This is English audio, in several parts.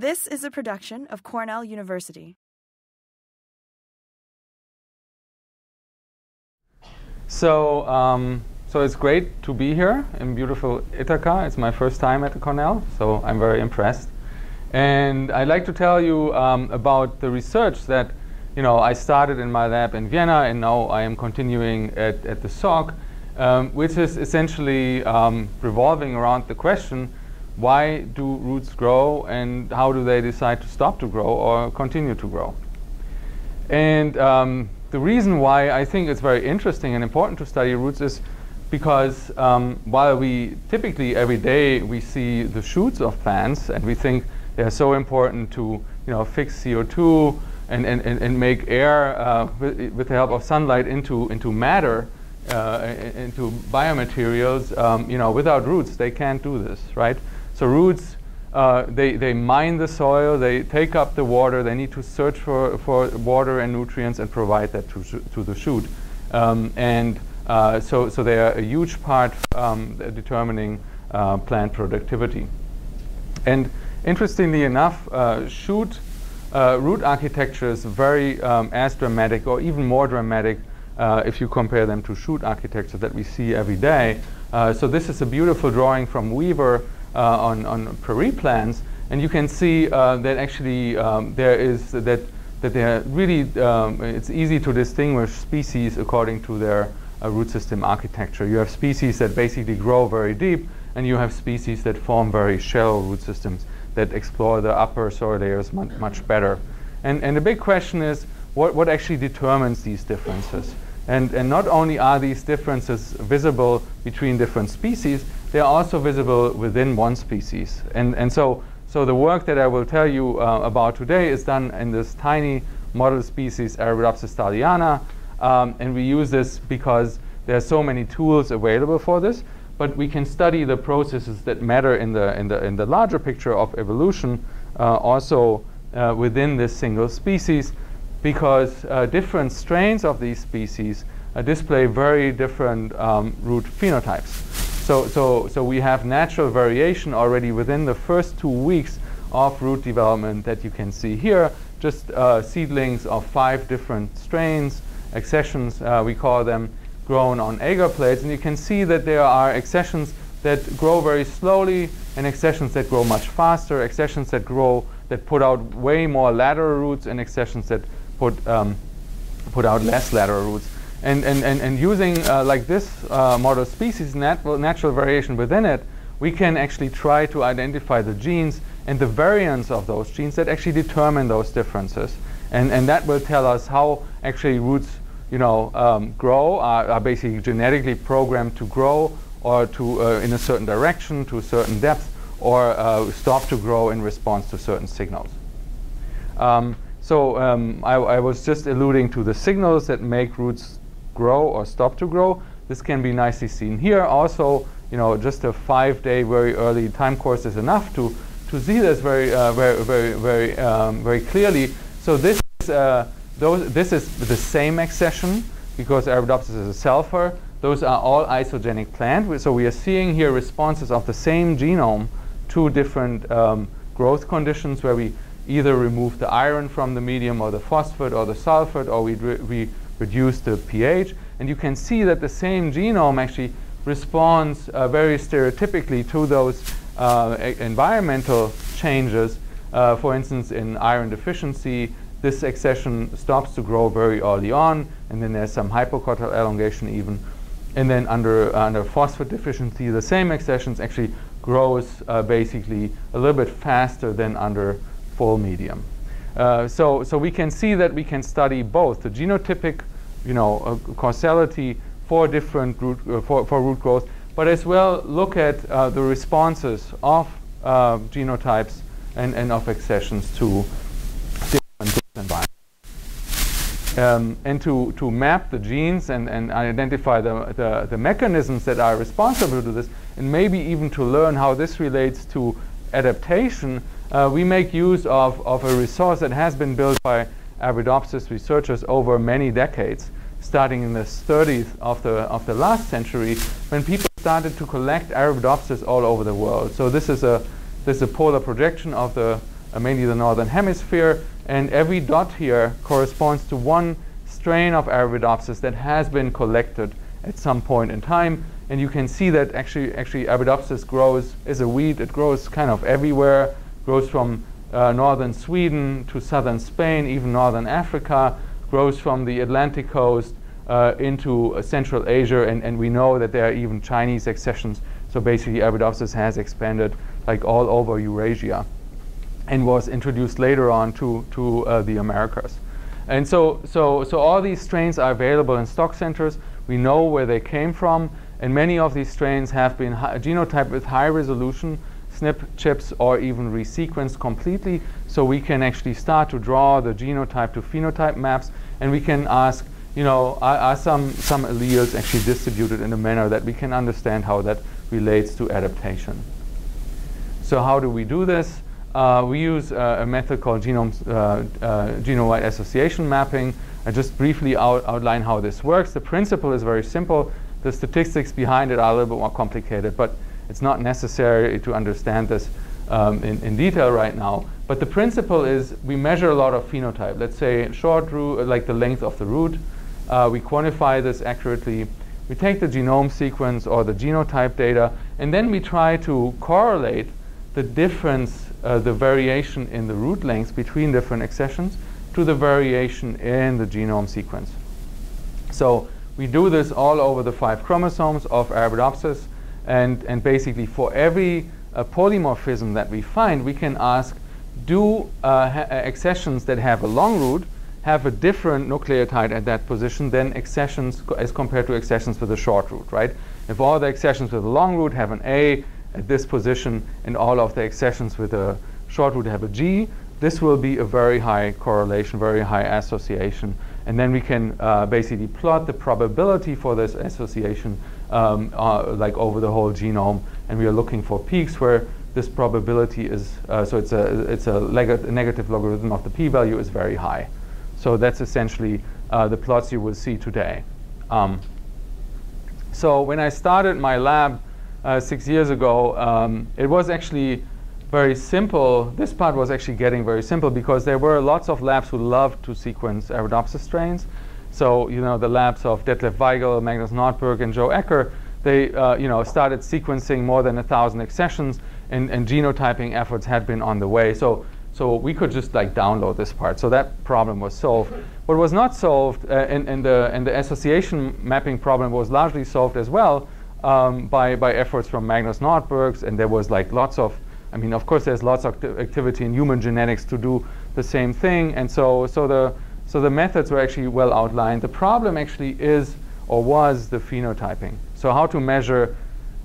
This is a production of Cornell University. So, um, so it's great to be here in beautiful Ithaca. It's my first time at Cornell, so I'm very impressed. And I'd like to tell you um, about the research that you know I started in my lab in Vienna, and now I am continuing at, at the Salk, um, which is essentially um, revolving around the question: Why do roots grow, and how do they decide to stop to grow or continue to grow? And um, the reason why I think it's very interesting and important to study roots is because um, while we typically every day we see the shoots of plants and we think they're so important to you know fix CO2 and, and, and and make air uh, with, with, the help of sunlight into, into matter, uh, into biomaterials, um, you know, without roots they can't do this, right? So roots uh, they, they mine the soil, they take up the water, they need to search for, for water and nutrients and provide that to, to the shoot. Um, and uh, so, so they are a huge part um, determining uh, plant productivity. And interestingly enough, uh, shoot uh, root architecture is very um, as dramatic or even more dramatic if you compare them to shoot architecture that we see every day. so this is a beautiful drawing from Weaver uh, on, on prairie plants, and you can see uh, that actually um, there is that that they are really um, it's easy to distinguish species according to their uh, root system architecture. You have species that basically grow very deep, and you have species that form very shallow root systems that explore the upper soil layers much, much better. And, and the big question is what, what actually determines these differences? And, and not only are these differences visible between different species, they are also visible within one species. And, and so, so the work that I will tell you uh, about today is done in this tiny model species Arabidopsis thaliana. Um, and we use this because there are so many tools available for this. But we can study the processes that matter in the, in the, in the larger picture of evolution uh, also uh, within this single species because uh, different strains of these species uh, display very different um, root phenotypes. So, so, so we have natural variation already within the first two weeks of root development that you can see here. Just uh, seedlings of five different strains, accessions, uh, we call them, grown on agar plates. And you can see that there are accessions that grow very slowly and accessions that grow much faster, accessions that grow, that put out way more lateral roots and accessions that put, um, put out less lateral roots. And, and, and, and using uh, like this uh, model species nat natural variation within it, we can actually try to identify the genes and the variants of those genes that actually determine those differences. And, and that will tell us how actually roots you know, um, grow, are, are, basically genetically programmed to grow or to uh, in a certain direction, to a certain depth, or uh, stop to grow in response to certain signals. Um, so um, I, I was just alluding to the signals that make roots grow or stop to grow. This can be nicely seen here. Also, you know, just a five-day very early time course is enough to to see this very uh, very very very um, very clearly. So this is uh, those this is the same accession because Arabidopsis is a selfer. Those are all isogenic plant. So we are seeing here responses of the same genome to different um, growth conditions where we either remove the iron from the medium or the phosphate or the sulfate or we, we reduce the pH. And you can see that the same genome actually responds uh, very stereotypically to those uh, environmental changes. Uh, for instance, in iron deficiency, this accession stops to grow very early on, and then there's some hypocotyl elongation even. And then under, under phosphate deficiency, the same accessions actually grows uh, basically a little bit faster than under full medium. Uh, so, so we can see that we can study both the genotypic, you know, uh, causality for different root, uh, for, for root growth, but as well look at uh, the responses of uh, genotypes and, and of accessions to different environments. Um, and to, to map the genes and, and identify the, the, the mechanisms that are responsible to this, and maybe even to learn how this relates to adaptation, uh, we make use of, of a resource that has been built by Arabidopsis researchers over many decades, starting in the 30s of the, of the last century, when people started to collect Arabidopsis all over the world. So this is a, this is a polar projection of the, uh, mainly the northern hemisphere. And every dot here corresponds to one strain of Arabidopsis that has been collected at some point in time. And you can see that actually, actually Arabidopsis grows as a weed. It grows kind of everywhere. Grows from uh, northern Sweden to southern Spain, even northern Africa. Grows from the Atlantic coast uh, into uh, Central Asia, and, and we know that there are even Chinese accessions. So basically, Arabidopsis has expanded like all over Eurasia, and was introduced later on to to uh, the Americas. And so, so, so all these strains are available in stock centers. We know where they came from, and many of these strains have been genotyped with high resolution SNP chips or even resequenced completely. So we can actually start to draw the genotype to phenotype maps, and we can ask, you know, are, are some, some alleles actually distributed in a manner that we can understand how that relates to adaptation. So how do we do this? Uh, we use uh, a method called genome, uh, uh, genome-wide association mapping. I just briefly out outline how this works. The principle is very simple. The statistics behind it are a little bit more complicated, but it's not necessary to understand this um, in, in, detail right now. But the principle is we measure a lot of phenotype. Let's say short root, like the length of the root. Uh, we quantify this accurately. We take the genome sequence or the genotype data, and then we try to correlate the difference, uh, the variation in the root length between different accessions to the variation in the genome sequence. So we do this all over the five chromosomes of Arabidopsis, and, and basically for every uh, polymorphism that we find, we can ask, do uh, uh accessions that have a long root have a different nucleotide at that position than accessions co as compared to accessions with a short root, right? If all the accessions with a long root have an A at this position and all of the accessions with a short root have a G, this will be a very high correlation, very high association. And then we can uh, basically plot the probability for this association um, uh, like over the whole genome. And we are looking for peaks where this probability is, uh, so it's a, it's a, negative logarithm of the p-value is very high. So that's essentially uh, the plots you will see today. Um, so when I started my lab uh, six years ago, um, it was actually very simple. This part was actually getting very simple because there were lots of labs who loved to sequence Arabidopsis strains. So, you know, the labs of Detlef Weigel, Magnus Nordborg, and Joe Ecker, they, uh, you know, started sequencing more than a thousand accessions, and, and genotyping efforts had been on the way. So, so we could just like download this part. So that problem was solved. What was not solved, uh, and, and, the, and the association mapping problem was largely solved as well um, by, by efforts from Magnus Nordborgs, and there was like lots of, I mean, of course, there's lots of activity in human genetics to do the same thing, and so, so the so the methods were actually well outlined. The problem actually is or was the phenotyping. So how to measure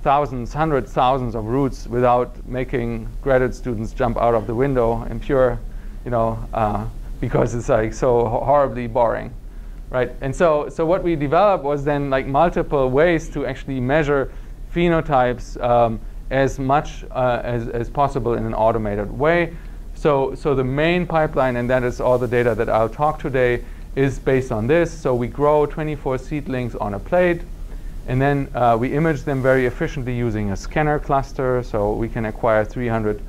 thousands, hundreds, thousands of roots without making graduate students jump out of the window in pure, you know, uh, because it's like so horribly boring, right? And so, so what we developed was then like multiple ways to actually measure phenotypes um, as much uh, as, as possible in an automated way. So, so the main pipeline, and that is all the data that I'll talk today, is based on this. So we grow 24 seedlings on a plate, and then uh, we image them very efficiently using a scanner cluster. So we can acquire 300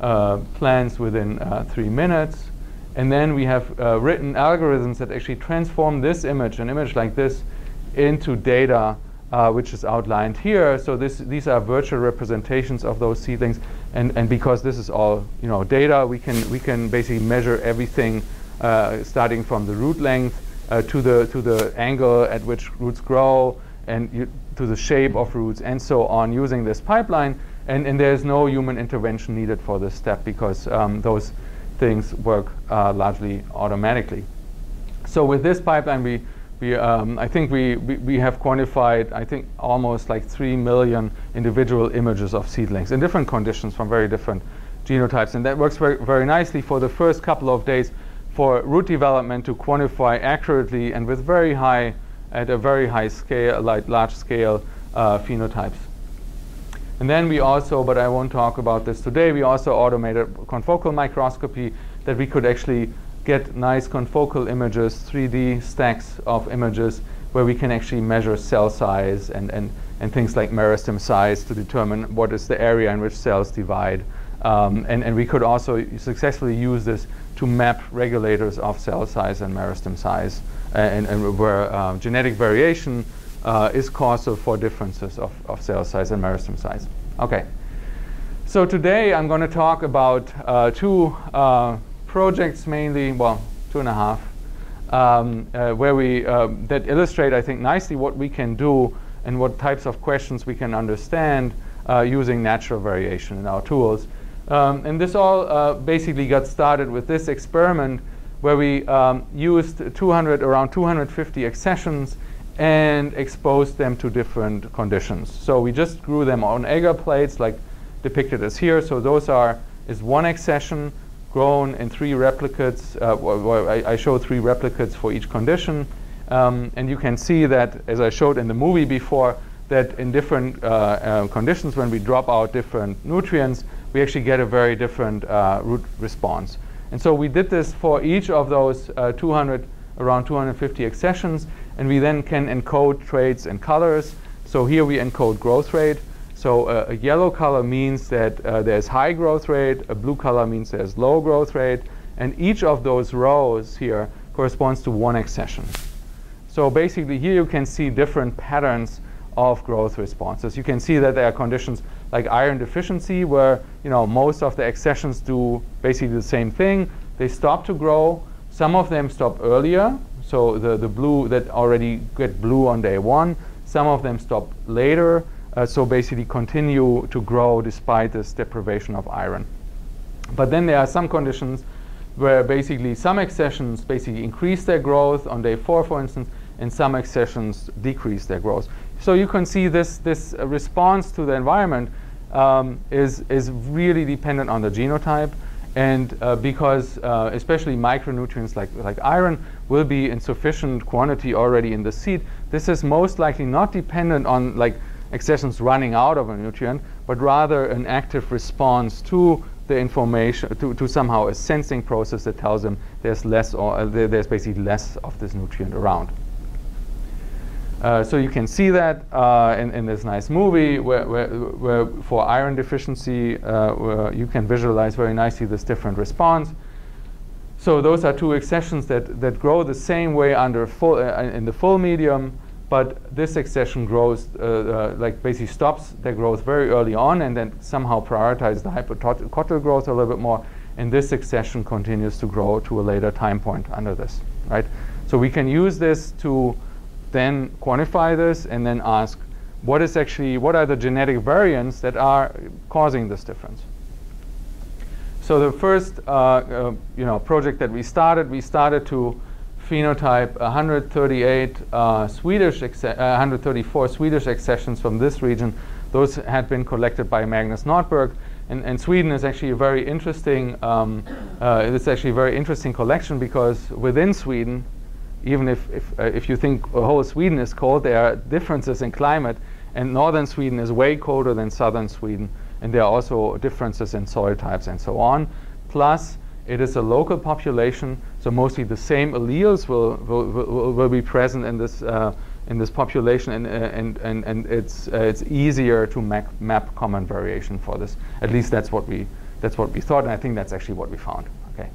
uh, plants within uh, three minutes. And then we have uh, written algorithms that actually transform this image, an image like this, into data uh, which is outlined here. So this, these are virtual representations of those seedlings, and, and because this is all you know data, we can we can basically measure everything uh, starting from the root length uh, to the to the angle at which roots grow, and you, to the shape of roots, and so on, using this pipeline. And, and there's no human intervention needed for this step because um, those things work uh, largely automatically. So with this pipeline, we we, um, I think we, we, we, have quantified, I think, almost like 3 million individual images of seedlings in different conditions from very different genotypes. And that works very, very nicely for the first couple of days for root development to quantify accurately and with very high, at a very high scale, like large scale uh, phenotypes. And then we also, but I won't talk about this today, we also automated confocal microscopy that we could actually get nice confocal images, 3D stacks of images where we can actually measure cell size and, and, and things like meristem size to determine what is the area in which cells divide Um, and, and we could also successfully use this to map regulators of cell size and meristem size, and, and where um, genetic variation uh, is causal for differences of, of cell size and meristem size. Okay. So today I'm going to talk about uh, two uh, projects mainly, well, two and a half, um, uh, where we uh, that illustrate, I think, nicely what we can do and what types of questions we can understand uh, using natural variation in our tools. Um, and this all uh, basically got started with this experiment where we um, used 200, around 250 accessions and exposed them to different conditions. So we just grew them on agar plates like depicted as here. So those are is one accession grown in three replicates. Uh, well, I, I show three replicates for each condition. Um, and you can see that, as I showed in the movie before, that in different uh, uh, conditions, when we drop out different nutrients, we actually get a very different uh, root response. And so we did this for each of those uh, 200, around 250 accessions, and we then can encode traits and colors. So here we encode growth rate. So uh, a yellow color means that uh, there's high growth rate, a blue color means there's low growth rate, and each of those rows here corresponds to one accession. So basically here you can see different patterns of growth responses. You can see that there are conditions like iron deficiency where you know most of the accessions do basically the same thing. They stop to grow. Some of them stop earlier. So the, the blue that already get blue on day one. Some of them stop later. Uh, so basically continue to grow despite this deprivation of iron. But then there are some conditions where basically some accessions basically increase their growth on day four, for instance, and some accessions decrease their growth. So you can see this, this response to the environment um, is, is really dependent on the genotype. And uh, because uh, especially micronutrients like, like iron will be in sufficient quantity already in the seed, this is most likely not dependent on like accessions running out of a nutrient, but rather an active response to the information, to, to somehow a sensing process that tells them there's less or uh, there's basically less of this nutrient around. Uh, so you can see that uh, in, in, this nice movie where, where, where for iron deficiency uh, you can visualize very nicely this different response. So those are two accessions that, that grow the same way under full, uh, in the full medium, but this accession grows, uh, like basically stops their growth very early on and then somehow prioritizes the hypocotyl growth a little bit more, and this accession continues to grow to a later time point under this, right? So we can use this to then quantify this and then ask what is actually what are the genetic variants that are causing this difference. So the first uh, uh, you know project that we started, we started to phenotype 138 uh, Swedish, uh, 134 Swedish accessions from this region. Those had been collected by Magnus Nordborg, and, and Sweden is actually a very interesting. Um, uh, it's actually a very interesting collection because within Sweden, even if, if, uh, if you think whole Sweden is cold, there are differences in climate, and northern Sweden is way colder than southern Sweden, and there are also differences in soil types and so on. Plus, it is a local population, so mostly the same alleles will, will, will, will be present in this, uh, in this population, and, uh, and, and, and it's, uh, it's easier to map, map common variation for this. At least that's what, we, that's what we thought, and I think that's actually what we found. Okay.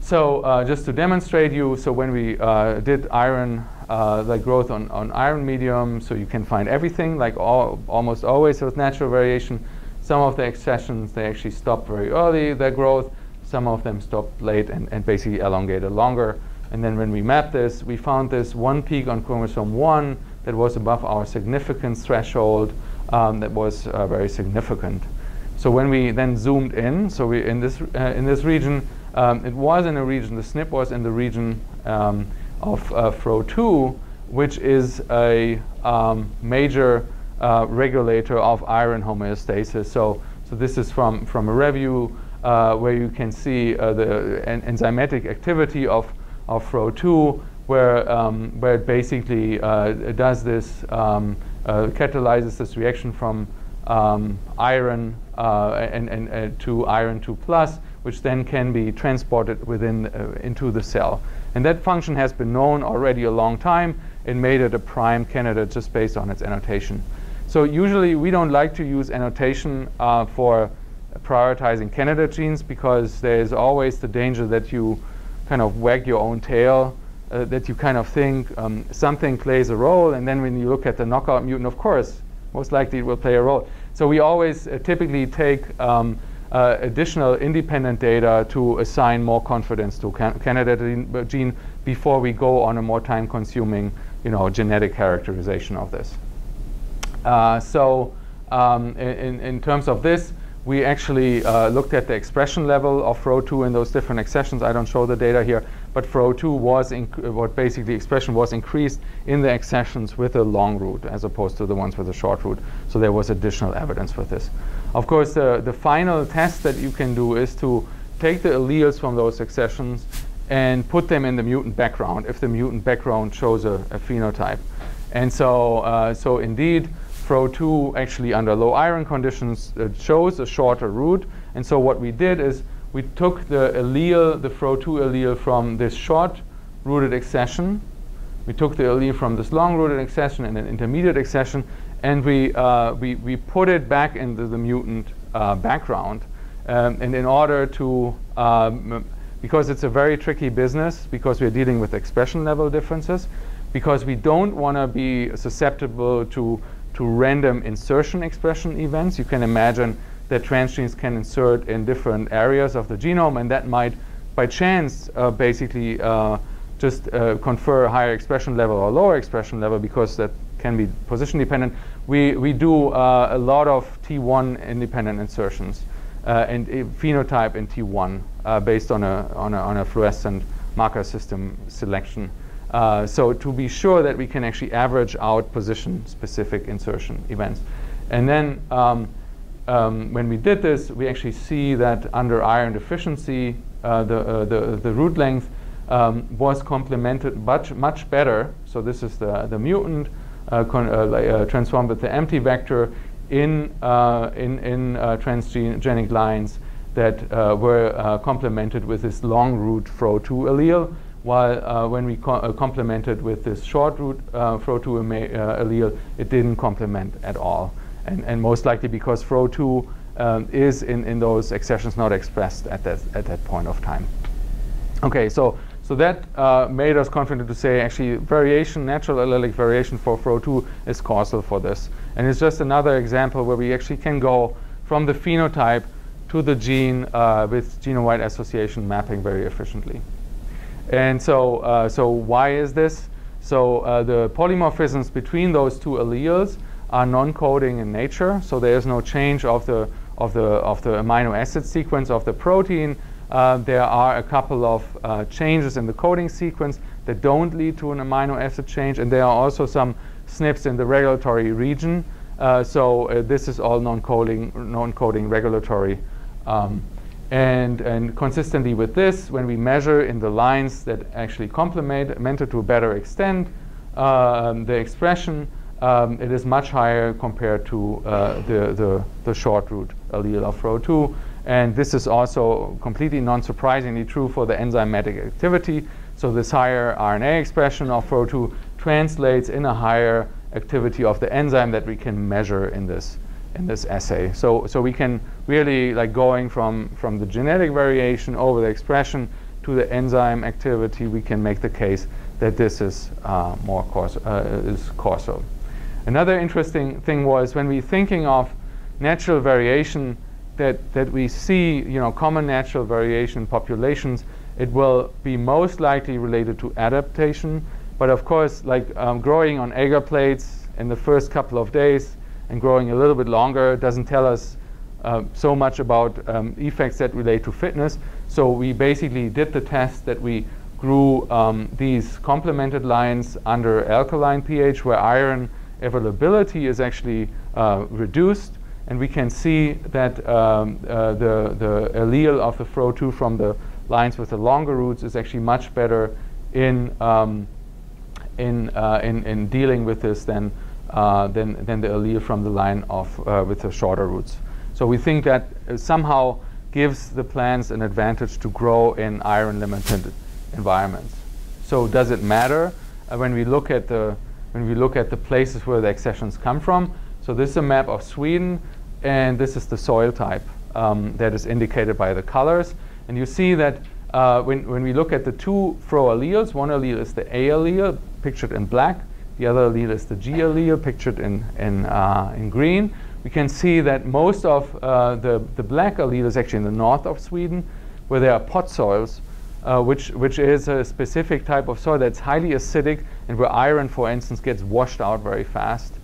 So uh, just to demonstrate you, so when we uh, did iron, uh, the growth on, on iron medium, so you can find everything, like all, almost always with natural variation. Some of the accessions, they actually stop very early, their growth. Some of them stopped late and, and basically elongated longer. And then when we mapped this, we found this one peak on chromosome 1 that was above our significance threshold um, that was uh, very significant. So when we then zoomed in, so we in this, uh, in this region, um, it was in a region, the SNP was in the region um, of uh, FRO2, which is a um, major uh, regulator of iron homeostasis. So, so this is from, from a review where you can see uh, the en enzymatic activity of, of FRO2, where, um, where it basically uh, does this, um, uh, catalyzes this reaction from um, iron and, and to iron 2 plus, which then can be transported within uh, into the cell. And that function has been known already a long time and made it a prime candidate just based on its annotation. So usually we don't like to use annotation uh, for prioritizing candidate genes because there is always the danger that you kind of wag your own tail, uh, that you kind of think um, something plays a role, and then when you look at the knockout mutant, of course, most likely it will play a role. So we always uh, typically take um, uh, additional independent data to assign more confidence to can candidate gene before we go on a more time-consuming, you know, genetic characterization of this. Uh, so um, in, in terms of this, we actually uh, looked at the expression level of FRO2 in those different accessions. I don't show the data here, but FRO2 was what basically expression was increased in the accessions with a long root as opposed to the ones with a short root. So there was additional evidence for this. Of course, the, the final test that you can do is to take the alleles from those accessions and put them in the mutant background if the mutant background shows a, a phenotype. And so, uh, so indeed, FRO2 actually under low iron conditions uh, shows a shorter root. And so what we did is we took the allele, the FRO2 allele from this short rooted accession. We took the allele from this long rooted accession and an intermediate accession, and we, uh, we, we put it back into the mutant uh, background. Um, and in order to, um, because it's a very tricky business, because we're dealing with expression level differences, because we don't want to be susceptible to to random insertion expression events. You can imagine that transgenes can insert in different areas of the genome, and that might, by chance, uh, basically uh, just uh, confer a higher expression level or lower expression level because that can be position dependent. We, we do uh, a lot of T1 independent insertions uh, and phenotype in T1 uh, based on a, on, a, on a fluorescent marker system selection. Uh, so to be sure that we can actually average out position-specific insertion events. And then um, um, when we did this, we actually see that under iron deficiency, uh, the, uh, the, the root length um, was complemented much, much better. So this is the, the mutant uh, uh, transformed with the empty vector in, in, in transgenic lines that were complemented with this long root FRO2 allele while uh, when we co uh, complemented with this short root uh, FRO2 uh, allele, it didn't complement at all. And, and most likely because FRO2 um, is in, in those accessions not expressed at that, at that point of time. Okay, so, so that uh, made us confident to say actually variation, natural allelic variation for FRO2 is causal for this. And it's just another example where we actually can go from the phenotype to the gene uh, with genome-wide association mapping very efficiently. And so, uh, so why is this? So uh, the polymorphisms between those two alleles are non-coding in nature. So there is no change of the of the of the amino acid sequence of the protein. Uh, there are a couple of uh, changes in the coding sequence that don't lead to an amino acid change, and there are also some SNPs in the regulatory region. Uh, so uh, this is all non-coding non-coding regulatory. Um, and, and consistently with this, when we measure in the lines that actually complement mentor to a better extent um, the expression, um, it is much higher compared to uh, the, the, the, short root allele of FRO2. And this is also completely non-surprisingly true for the enzymatic activity. So this higher RNA expression of FRO2 translates in a higher activity of the enzyme that we can measure in this in this assay. So, so we can really, like going from, from the genetic variation over the expression to the enzyme activity, we can make the case that this is uh, more causal, uh, is causal. Another interesting thing was when we're thinking of natural variation that, that we see, you know, common natural variation in populations, it will be most likely related to adaptation. But of course, like um, growing on agar plates in the first couple of days, and growing a little bit longer doesn't tell us uh, so much about um, effects that relate to fitness. So we basically did the test that we grew um, these complemented lines under alkaline pH where iron availability is actually uh, reduced. And we can see that um, uh, the, the allele of the FRO2 from the lines with the longer roots is actually much better in, um, in, uh, in, in dealing with this than uh, than, than the allele from the line of uh, with the shorter roots. So we think that somehow gives the plants an advantage to grow in iron limited environments. So does it matter uh, when we look at the when we look at the places where the accessions come from? So this is a map of Sweden, and this is the soil type um, that is indicated by the colors. And you see that uh, when, when we look at the two Fro alleles, one allele is the A allele, pictured in black. The other allele is the G allele, pictured in, in, uh, in green. We can see that most of uh, the, the black allele is actually in the north of Sweden, where there are podzols, uh, which, which is a specific type of soil that's highly acidic and where iron, for instance, gets washed out very fast,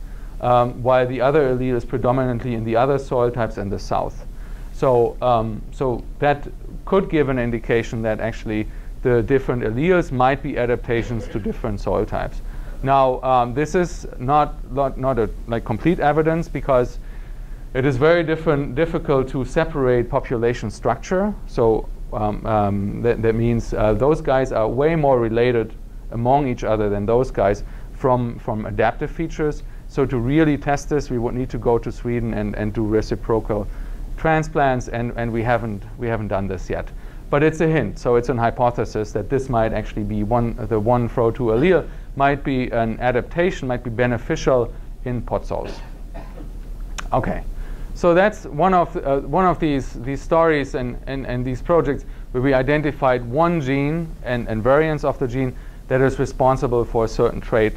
um, while the other allele is predominantly in the other soil types in the south. So, um, so that could give an indication that actually the different alleles might be adaptations to different soil types. Now, um, this is not, not, not a like complete evidence because it is very different, difficult to separate population structure. So um, um, that, that, means uh, those guys are way more related among each other than those guys from, from adaptive features. So to really test this, we would need to go to Sweden and, and do reciprocal transplants, and, and we, haven't, we haven't done this yet. But it's a hint, so it's an hypothesis that this might actually be one, the one FRO2 allele might be an adaptation, might be beneficial in podzols. Okay, so that's one of, uh, one of these, these stories and, and, and these projects where we identified one gene and, and variants of the gene that is responsible for a certain trait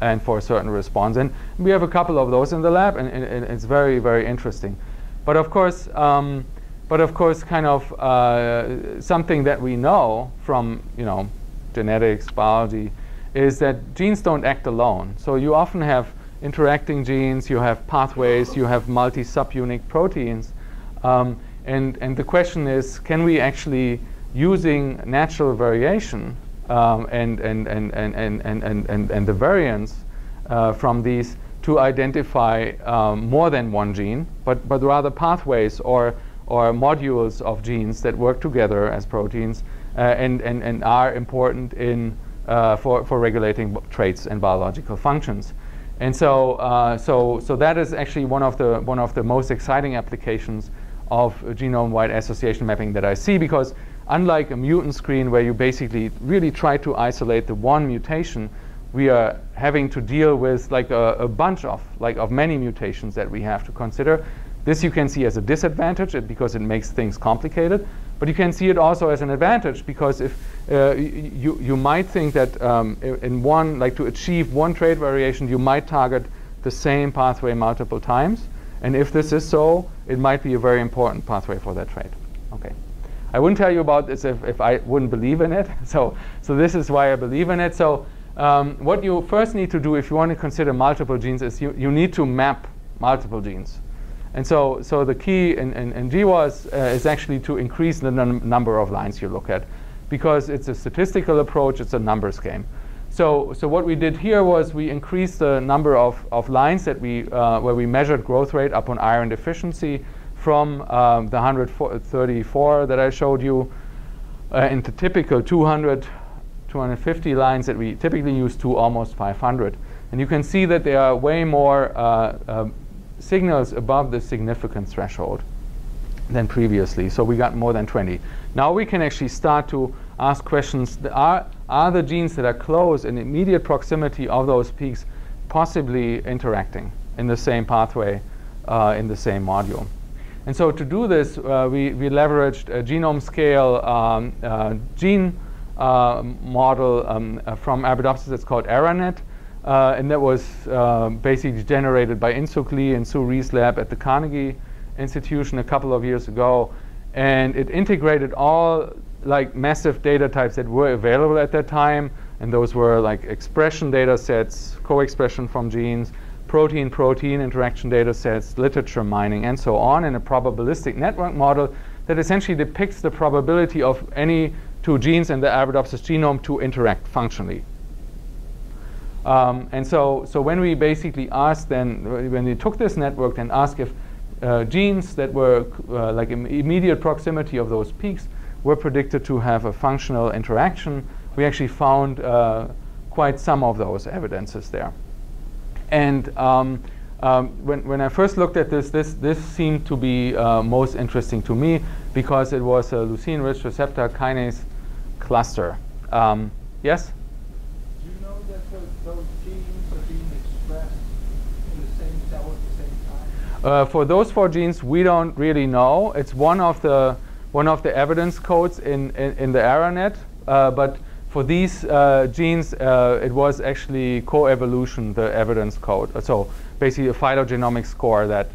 and for a certain response. And we have a couple of those in the lab, and, and, and it's very, very interesting. But of course, um, but of course, kind of uh, something that we know from you know genetics, biology, is that genes don't act alone. So you often have interacting genes, you have pathways, you have multi-subunit proteins, um, and and the question is, can we actually using natural variation um, and, and, and, and, and, and, and, and, the variance uh, from these to identify um, more than one gene, but, but rather pathways or, or modules of genes that work together as proteins uh, and, and, and are important in, uh, for, for regulating traits and biological functions. And so, uh, so, so that is actually one of the, one of the most exciting applications of genome-wide association mapping that I see because unlike a mutant screen where you basically really try to isolate the one mutation, we are having to deal with like a, a, bunch of like of many mutations that we have to consider. This you can see as a disadvantage because it makes things complicated, but you can see it also as an advantage because if uh, you you might think that um, in one like to achieve one trait variation you might target the same pathway multiple times, and if this is so, it might be a very important pathway for that trait. Okay. I wouldn't tell you about this if, if I wouldn't believe in it. So, so this is why I believe in it. So um, what you first need to do if you want to consider multiple genes is you, you need to map multiple genes. And so, so the key in, in, in GWAS uh, is actually to increase the num number of lines you look at because it's a statistical approach, it's a numbers game. So, so what we did here was we increased the number of, of lines that we, uh, where we measured growth rate upon iron deficiency from um, the 134 that I showed you uh, into typical 200 250 lines that we typically use to almost 500. And you can see that there are way more uh, uh, signals above the significance threshold than previously. So we got more than 20. Now we can actually start to ask questions. Are, are the genes that are close in immediate proximity of those peaks possibly interacting in the same pathway uh, in the same module? And so to do this, uh, we, we leveraged a genome scale um, uh, gene uh, model um, uh, from Arabidopsis that's called ARANET. Uh, and that was basically generated by Insuk Lee and Sue Rhee's lab at the Carnegie Institution a couple of years ago. And it integrated all like massive data types that were available at that time. And those were like expression data sets, co-expression from genes, protein-protein interaction data sets, literature mining, and so on in a probabilistic network model that essentially depicts the probability of any two genes in the Arabidopsis genome to interact functionally. Um, and so, so when we basically asked then, when we took this network and asked if uh, genes that were uh, like in immediate proximity of those peaks were predicted to have a functional interaction, we actually found uh, quite some of those evidences there. And um, um, when, when I first looked at this, this, this seemed to be uh, most interesting to me because it was a leucine-rich receptor kinase cluster. Um, yes? Do you know that those, those genes are being expressed in the same cell at the same time? Uh, for those four genes, we don't really know. It's one of the one of the evidence codes in in, in the ARANET, uh, but for these uh, genes, uh, it was actually coevolution, the evidence code. So basically, a phylogenomic score that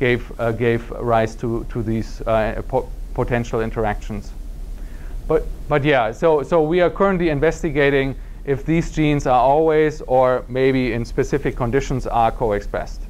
gave uh, gave rise to to these uh, po potential interactions. But but yeah, so so we are currently investigating if these genes are always or maybe in specific conditions are co-expressed.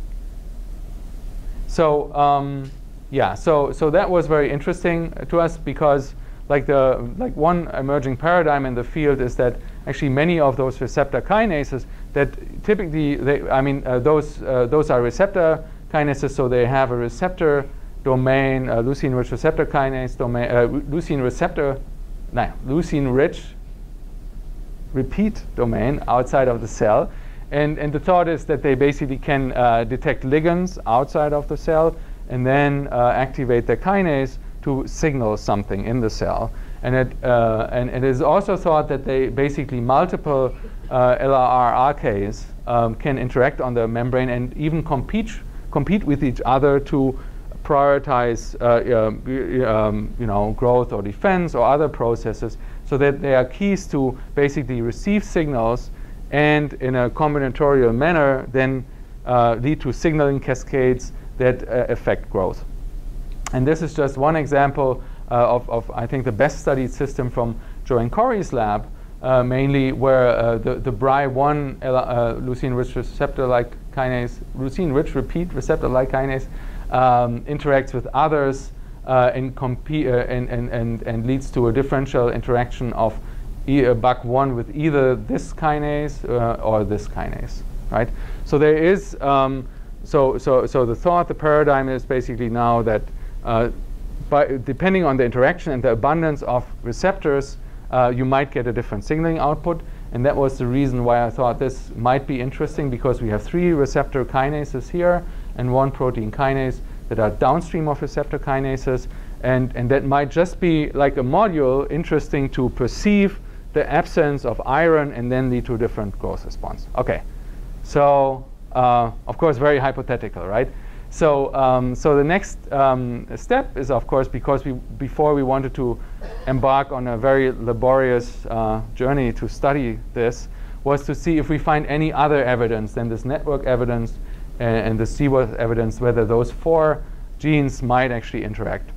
So um, yeah, so so that was very interesting to us because like the like one emerging paradigm in the field is that actually many of those receptor kinases that typically they I mean uh, those uh, those are receptor kinases so they have a receptor domain uh, leucine rich receptor kinase domain uh, leucine receptor no, leucine rich repeat domain outside of the cell and, and the thought is that they basically can uh, detect ligands outside of the cell and then uh, activate the kinase to signal something in the cell. And it, uh, and it is also thought that they basically multiple uh, LRR RKs um, can interact on the membrane and even compete, compete with each other to prioritize uh, um, um, you know, growth or defense or other processes so that they are keys to basically receive signals and in a combinatorial manner then uh, lead to signaling cascades that uh, affect growth. And this is just one example uh, of, of, I think, the best studied system from Joanne Chory's lab, uh, mainly where uh, the, the BRI1 uh, leucine-rich receptor-like kinase, leucine-rich repeat receptor-like kinase, um, interacts with others and, and, and, and leads to a differential interaction of e BAK1 with either this kinase uh, or this kinase, right? So there is, um, so, so, so the thought, the paradigm is basically now that uh, by, depending on the interaction and the abundance of receptors, uh, you might get a different signaling output. And that was the reason why I thought this might be interesting because we have three receptor kinases here and one protein kinase that are downstream of receptor kinases. And, and that might just be like a module interesting to perceive the absence of iron and then lead to a different growth response. Okay, so uh, of course very hypothetical, right? So, um, so the next um, step is of course because we before we wanted to embark on a very laborious uh, journey to study this was to see if we find any other evidence than this network evidence and, and the GWAS evidence whether those four genes might actually interact.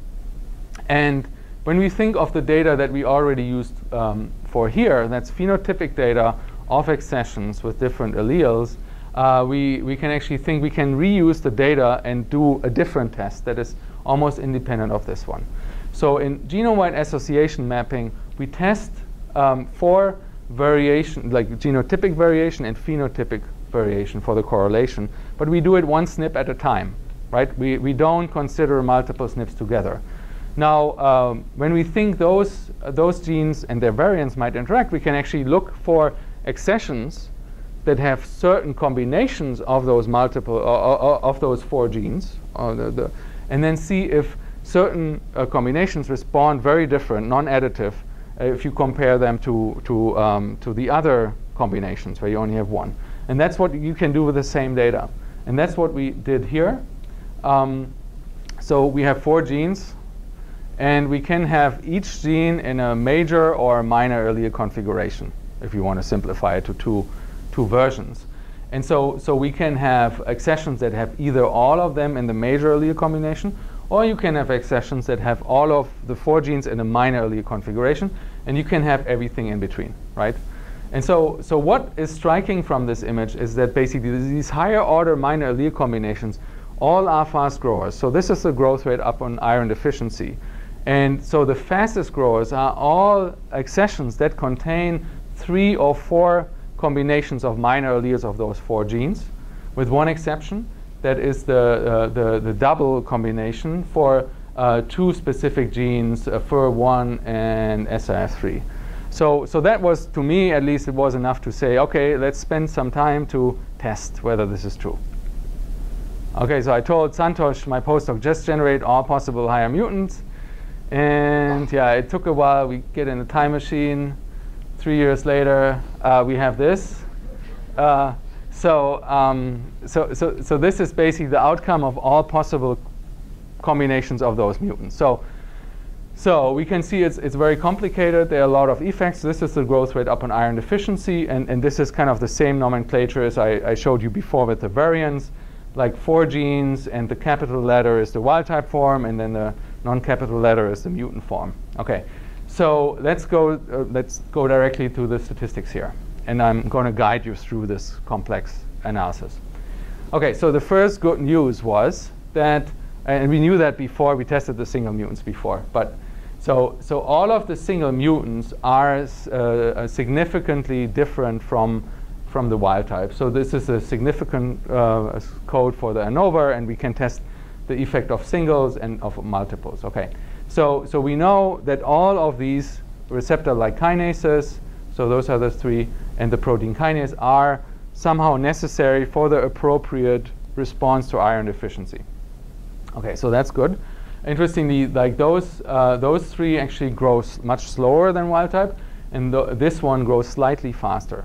And when we think of the data that we already used um, for here, that's phenotypic data of accessions with different alleles, uh, we, we can actually think we can reuse the data and do a different test that is almost independent of this one. So in genome-wide association mapping, we test um, for variation, like genotypic variation and phenotypic variation for the correlation, but we do it one SNP at a time, right? We, we don't consider multiple SNPs together. Now, um, when we think those, uh, those genes and their variants might interact, we can actually look for accessions that have certain combinations of those multiple, uh, uh, of those four genes, the, the, and then see if certain uh, combinations respond very different, non-additive, uh, if you compare them to, to, um, to the other combinations where you only have one. And that's what you can do with the same data. And that's what we did here. Um, so we have four genes and we can have each gene in a major or minor allele configuration, if you want to simplify it to two, two versions. And so, so we can have accessions that have either all of them in the major allele combination, or you can have accessions that have all of the four genes in a minor allele configuration, and you can have everything in between, right? And so, so what is striking from this image is that basically these higher order minor allele combinations all are fast growers. So this is the growth rate up on iron deficiency. And so the fastest growers are all accessions that contain three or four combinations of minor alleles of those four genes, with one exception, that is the, uh, the, the, double combination for uh, two specific genes, uh, FUR1 and SRF3. So, so that was, to me at least, it was enough to say, okay, let's spend some time to test whether this is true. Okay, so I told Santosh, my postdoc, just generate all possible higher mutants. And yeah, it took a while. We get in a time machine. Three years later, uh, we have this. Uh, so, um, so, so, so this is basically the outcome of all possible combinations of those mutants. So, so we can see it's, it's very complicated. There are a lot of effects. This is the growth rate upon iron deficiency, and, and this is kind of the same nomenclature as I, I showed you before with the variants, like four genes, and the capital letter is the wild type form, and then the non-capital letter is the mutant form. Okay, so let's go, uh, let's go directly to the statistics here, and I'm going to guide you through this complex analysis. Okay, so the first good news was that, and we knew that before, we tested the single mutants before, but so, so all of the single mutants are uh, significantly different from, from the wild type. So this is a significant uh, code for the ANOVA, and we can test the effect of singles and of multiples. Okay, so, so we know that all of these receptor-like kinases, so those are the three, and the protein kinase are somehow necessary for the appropriate response to iron deficiency. Okay, so that's good. Interestingly, like those, uh, those three actually grow much slower than wild type, and th this one grows slightly faster.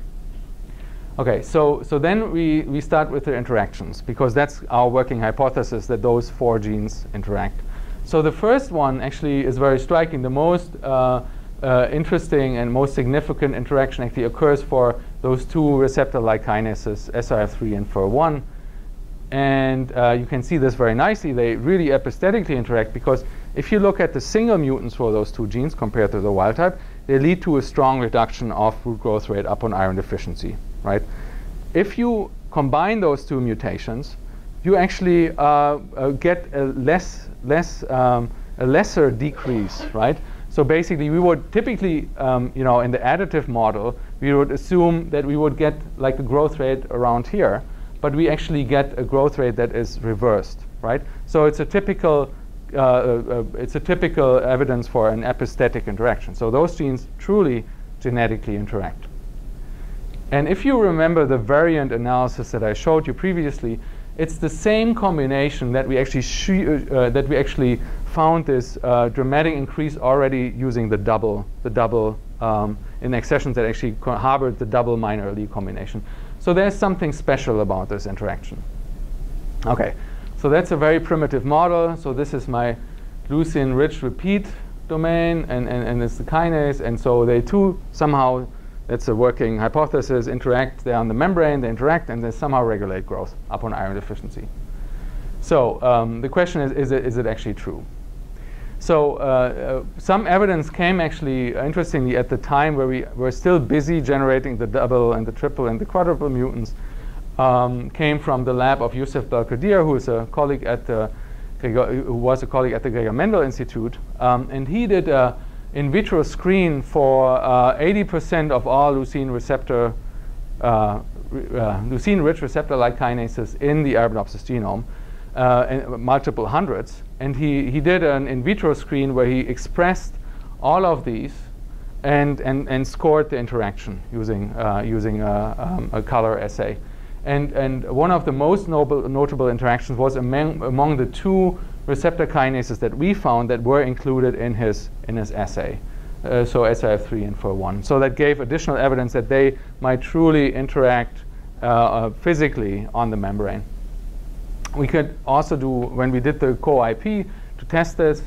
Okay, so, so then we, we start with the interactions, because that's our working hypothesis that those four genes interact. So the first one actually is very striking. The most uh, uh, interesting and most significant interaction actually occurs for those two receptor-like kinases, SRF3 and FUR1. And uh, you can see this very nicely. They really epistatically interact because if you look at the single mutants for those two genes compared to the wild type, they lead to a strong reduction of root growth rate upon iron deficiency, right? If you combine those two mutations, you actually uh, uh, get a less, less, um, a lesser decrease, right? So basically, we would typically, um, you know, in the additive model, we would assume that we would get like a growth rate around here but we actually get a growth rate that is reversed, right? So it's a typical uh, uh, it's a typical evidence for an epistatic interaction. So those genes truly genetically interact. And if you remember the variant analysis that I showed you previously, it's the same combination that we actually uh, that we actually found this uh, dramatic increase already using the double the double um, in accessions that actually harbored the double minor allele combination. So there's something special about this interaction. Okay, so that's a very primitive model. So this is my leucine-rich repeat domain, and, and, and it's the kinase. And so they too somehow, that's a working hypothesis, interact. They're on the membrane, they interact, and they somehow regulate growth upon iron deficiency. So um, the question is, is it, is it actually true? So uh, uh, some evidence came actually, uh, interestingly, at the time where we were still busy generating the double and the triple and the quadruple mutants, um, came from the lab of Youssef Belkhadir, who is a colleague at the who was a colleague at the Gregor Mendel Institute, um, and he did a in vitro screen for 80% uh, of all leucine receptor uh, uh, leucine-rich receptor-like kinases in the Arabidopsis genome, multiple hundreds. And he, he did an in vitro screen where he expressed all of these and, and, and scored the interaction using, using a, um, a, color assay. And, and one of the most noble, notable interactions was among, among the two receptor kinases that we found that were included in his, in his assay. Uh, so SRF3 and FUR1. So that gave additional evidence that they might truly interact uh, uh, physically on the membrane. We could also do, when we did the co-IP to test this,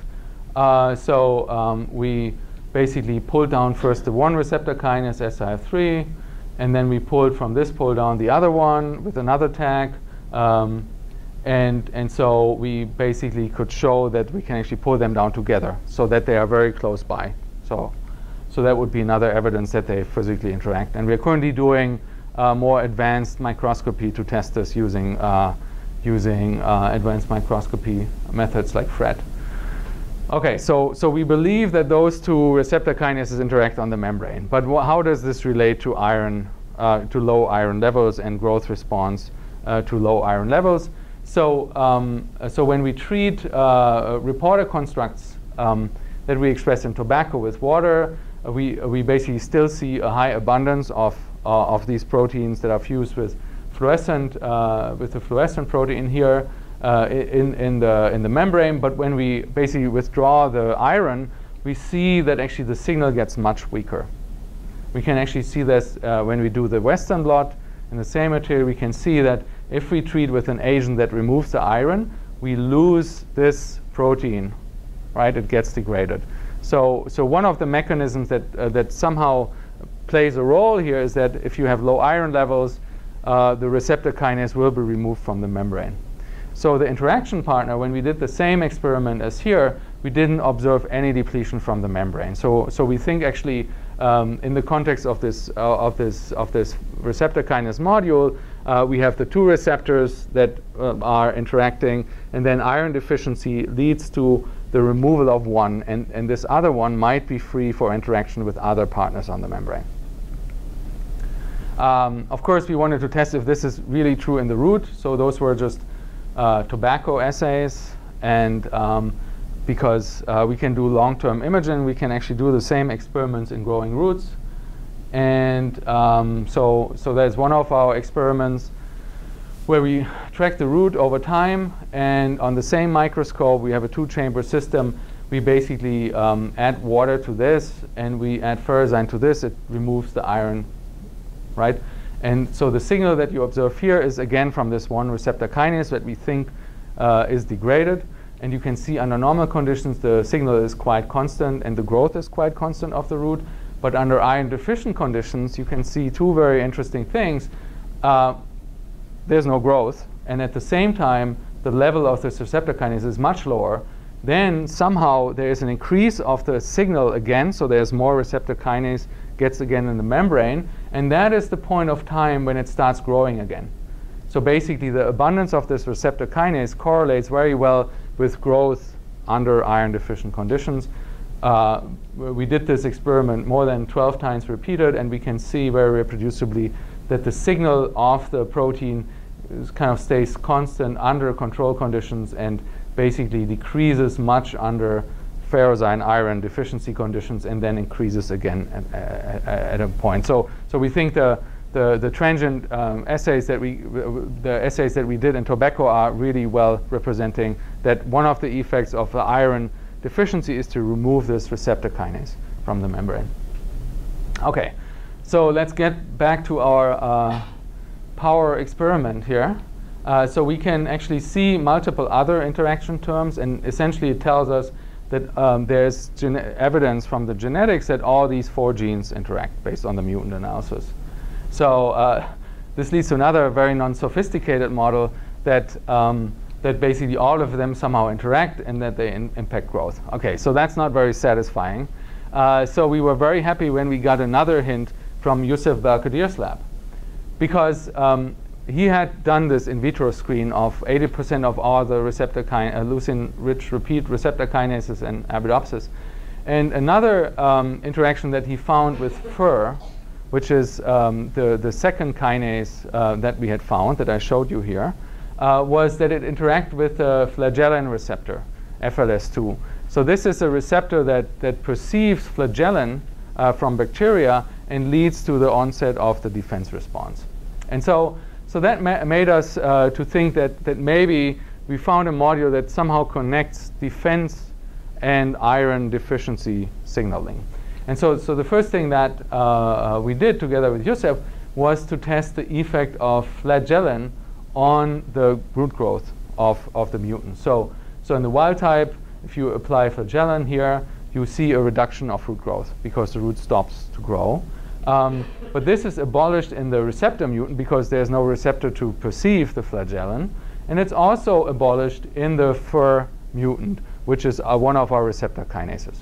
uh, so um, we basically pulled down first the one receptor kinase, SRF3, and then we pulled from this pull down the other one with another tag. Um, and, and so we basically could show that we can actually pull them down together so that they are very close by. So, so that would be another evidence that they physically interact. And we're currently doing uh, more advanced microscopy to test this using uh, using uh, advanced microscopy methods like FRET. Okay, so, so we believe that those two receptor kinases interact on the membrane. But how does this relate to iron, uh, to low iron levels and growth response uh, to low iron levels? So, um, so when we treat uh, reporter constructs um, that we express in tobacco with water, uh, we, we basically still see a high abundance of, uh, of these proteins that are fused with fluorescent uh, with the fluorescent protein here uh, in, in, the, in the membrane, but when we basically withdraw the iron, we see that actually the signal gets much weaker. We can actually see this uh, when we do the Western blot, in the same material, we can see that if we treat with an agent that removes the iron, we lose this protein, right? It gets degraded. So, so one of the mechanisms that, uh, that somehow plays a role here is that if you have low iron levels, uh, the receptor kinase will be removed from the membrane. So the interaction partner, when we did the same experiment as here, we didn't observe any depletion from the membrane. So, so we think actually um, in the context of this, uh, of, this, of this receptor kinase module, uh, we have the two receptors that uh, are interacting, and then iron deficiency leads to the removal of one, and, and this other one might be free for interaction with other partners on the membrane. Um, of course, we wanted to test if this is really true in the root, so those were just uh, tobacco assays, and um, because uh, we can do long-term imaging, we can actually do the same experiments in growing roots. And um, so, so that's one of our experiments where we track the root over time, and on the same microscope, we have a two-chamber system. We basically um, add water to this, and we add ferrozine to this. It removes the iron, right? And so the signal that you observe here is again from this one receptor kinase that we think uh, is degraded. And you can see under normal conditions, the signal is quite constant and the growth is quite constant of the root. But under iron deficient conditions, you can see two very interesting things. Uh, there's no growth, and at the same time, the level of this receptor kinase is much lower. Then somehow there is an increase of the signal again, so there's more receptor kinase gets again in the membrane, and that is the point of time when it starts growing again. So basically, the abundance of this receptor kinase correlates very well with growth under iron deficient conditions. Uh, we did this experiment more than 12 times repeated, and we can see very reproducibly that the signal of the protein kind of stays constant under control conditions and basically decreases much under ferrozine iron deficiency conditions and then increases again at, at, at a point. So, so we think the, the, the transient um, assays that we, the assays that we did in tobacco are really well representing that one of the effects of the iron deficiency is to remove this receptor kinase from the membrane. Okay, so let's get back to our uh, power experiment here. Uh, so we can actually see multiple other interaction terms, and essentially it tells us that um, there's evidence from the genetics that all these four genes interact based on the mutant analysis. So uh, this leads to another very non-sophisticated model that um, that basically all of them somehow interact and that they in impact growth. Okay, so that's not very satisfying. Uh, so we were very happy when we got another hint from Youssef Belkhadir's lab because um, he had done this in vitro screen of 80% of all the receptor kin- uh, leucine-rich repeat receptor kinases and Arabidopsis. And another um, interaction that he found with FIR, which is um, the, the second kinase uh, that we had found that I showed you here, uh, was that it interacted with a flagellin receptor, FLS2. So this is a receptor that, that perceives flagellin uh, from bacteria and leads to the onset of the defense response. And so, so that ma made us uh, to think that, that maybe we found a module that somehow connects defense and iron deficiency signaling. And so, so the first thing that uh, uh we did together with Youssef was to test the effect of flagellin on the root growth of, of the mutant. So, so in the wild type, if you apply flagellin here, you see a reduction of root growth because the root stops to grow. Um, but this is abolished in the receptor mutant because there's no receptor to perceive the flagellin. And it's also abolished in the fur mutant, which is uh, one of our receptor kinases.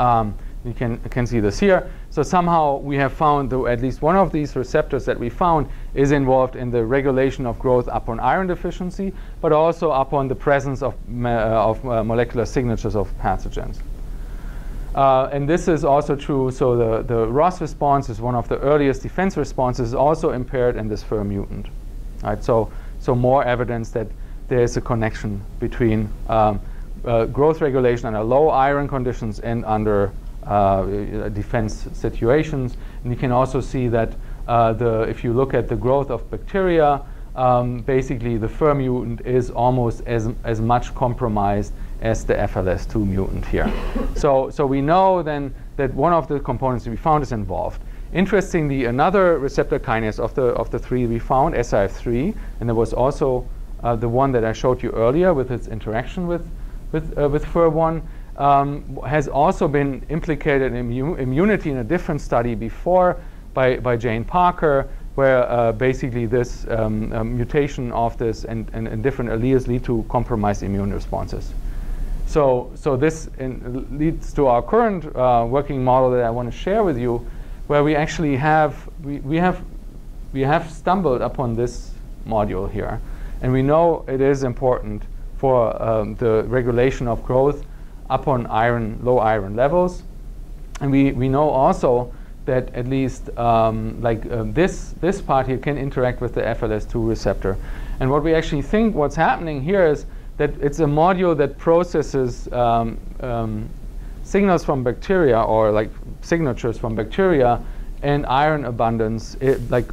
Um, you can, can see this here. So somehow we have found that at least one of these receptors that we found is involved in the regulation of growth upon iron deficiency, but also upon the presence of, uh, of uh, molecular signatures of pathogens. Uh, and this is also true. So the, the ROS response is one of the earliest defense responses, also impaired in this FIR mutant. Right? So, so more evidence that there is a connection between um, uh, growth regulation under low iron conditions and under defense situations. And you can also see that uh, the, if you look at the growth of bacteria, um, basically the FIR mutant is almost as, as much compromised as the FLS2 mutant here. so, so we know then that one of the components we found is involved. Interestingly, another receptor kinase of the, of the three we found, SRF3, and there was also uh, the one that I showed you earlier with its interaction with, with, uh, with FIR1, um, has also been implicated in immu immunity in a different study before by, by Jane Parker, where uh, basically this um, uh, mutation of this and, and, and, different alleles lead to compromised immune responses. So, so this in, leads to our current uh, working model that I want to share with you, where we actually have we, we have we have stumbled upon this module here, and we know it is important for um, the regulation of growth upon iron low iron levels, and we we know also that at least um, like um, this this part here can interact with the FLS2 receptor. And what we actually think what's happening here is that it's a module that processes um, um signals from bacteria or like signatures from bacteria and iron abundance it, like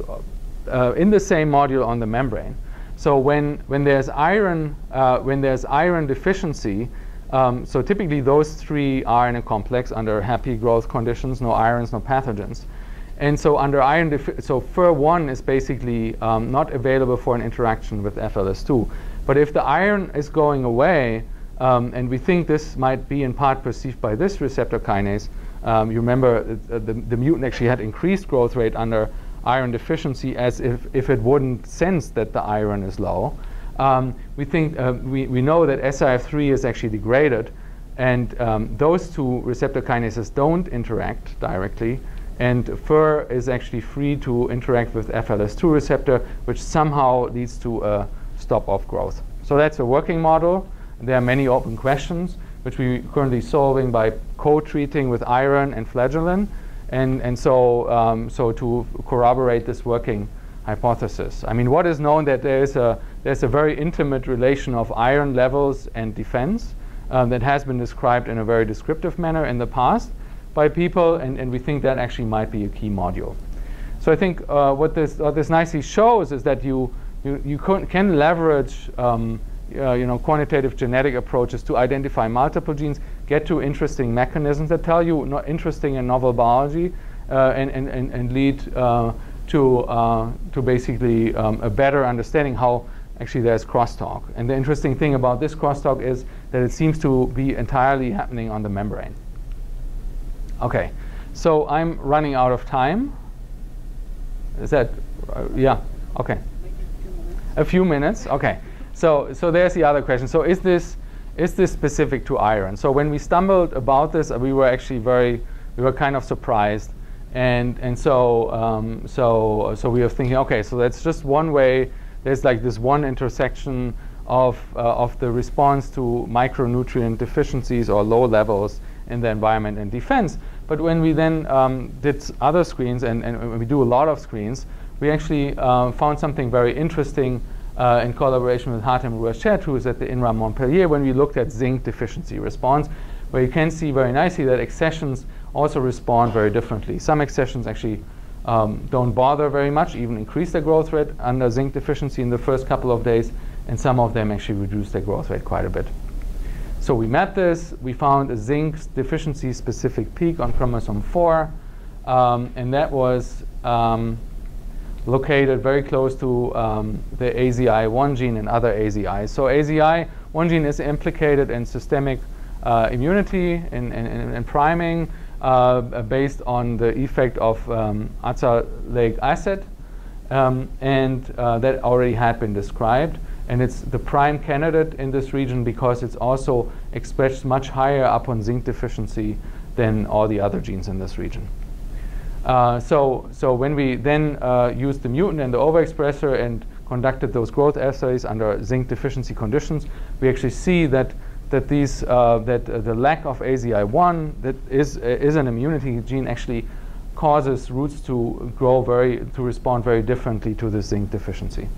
uh, in the same module on the membrane. So when when there's iron uh, when there's iron deficiency, um, so typically those three are in a complex under happy growth conditions, no irons, no pathogens. And so under iron, so FIR1 is basically um, not available for an interaction with FLS2. But if the iron is going away, um, and we think this might be in part perceived by this receptor kinase, um, you remember uh, the, the mutant actually had increased growth rate under iron deficiency as if, if it wouldn't sense that the iron is low. Um, we think uh, we, we know that SRF3 is actually degraded, and um, those two receptor kinases don't interact directly. And FIR is actually free to interact with FLS2 receptor, which somehow leads to a stop of growth. So that's a working model. There are many open questions, which we're currently solving by co-treating with iron and flagellin. And, and so, um, so to corroborate this working hypothesis. I mean, what is known that there is a there's a very intimate relation of iron levels and defense um, that has been described in a very descriptive manner in the past by people, and, and we think that actually might be a key module. So I think uh, what this this nicely shows is that you you, you can leverage um, uh, you know quantitative genetic approaches to identify multiple genes, get to interesting mechanisms that tell you no interesting and novel biology, uh, and, and, and, and lead uh, to, uh, to basically um, a better understanding how actually there's crosstalk. And the interesting thing about this crosstalk is that it seems to be entirely happening on the membrane. Okay, so I'm running out of time. Is that, uh, yeah, okay. A few minutes, okay. So, so there's the other question. So is this, is this specific to iron? So when we stumbled about this, uh, we were actually very, we were kind of surprised and, and so, um, so, so we were thinking, okay, so that's just one way. There's like this one intersection of, uh, of the response to micronutrient deficiencies or low levels in the environment and defense. But when we then um, did other screens, and, and we do a lot of screens, we actually uh, found something very interesting uh, in collaboration with Hatem Rouached, who is at the INRA Montpellier, when we looked at zinc deficiency response, where you can see very nicely that accessions also respond very differently. Some accessions actually um, don't bother very much, even increase their growth rate under zinc deficiency in the first couple of days, and some of them actually reduce their growth rate quite a bit. So we met this. We found a zinc deficiency specific peak on chromosome 4, um, and that was um, located very close to um, the AZI1 gene and other AZIs. So AZI1 gene is implicated in systemic uh, immunity and, and priming uh, based on the effect of um, azelaic acid, um, and uh, that already had been described. And it's the prime candidate in this region because it's also expressed much higher upon zinc deficiency than all the other genes in this region. Uh, so, so when we then uh, used the mutant and the overexpressor and conducted those growth assays under zinc deficiency conditions, we actually see that that these uh, that uh, the lack of AZI1 that is uh, is an immunity gene actually causes roots to grow very to respond very differently to the zinc deficiency.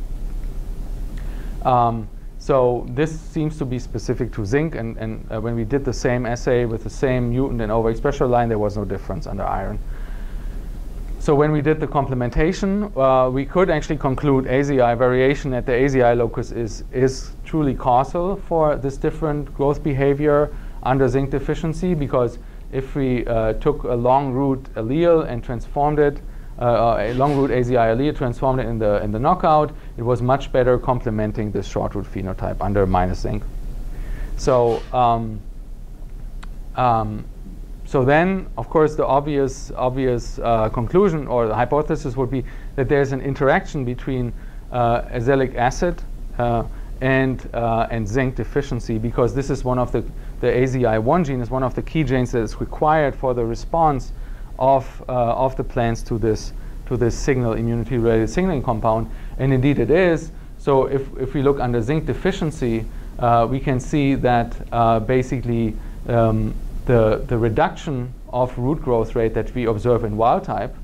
Um, so this seems to be specific to zinc, and, and uh, when we did the same assay with the same mutant and overexpressor line, there was no difference under iron. So when we did the complementation, uh, we could actually conclude AZI variation at the AZI locus is, is truly causal for this different growth behavior under zinc deficiency because if we uh, took a long root allele and transformed it, uh, a long root AZI allele, transformed it in the, in the knockout, it was much better complementing the short root phenotype under minus zinc. So, um, um, so then, of course, the obvious, obvious uh, conclusion or the hypothesis would be that there's an interaction between uh, azelaic acid uh, and, uh, and zinc deficiency because this is one of the, the AZI1 gene is one of the key genes that is required for the response of, uh, of the plants to this, to this signal, immunity-related signaling compound. And indeed it is. So if, if we look under zinc deficiency, uh, we can see that basically um, the, the reduction of root growth rate that we observe in wild type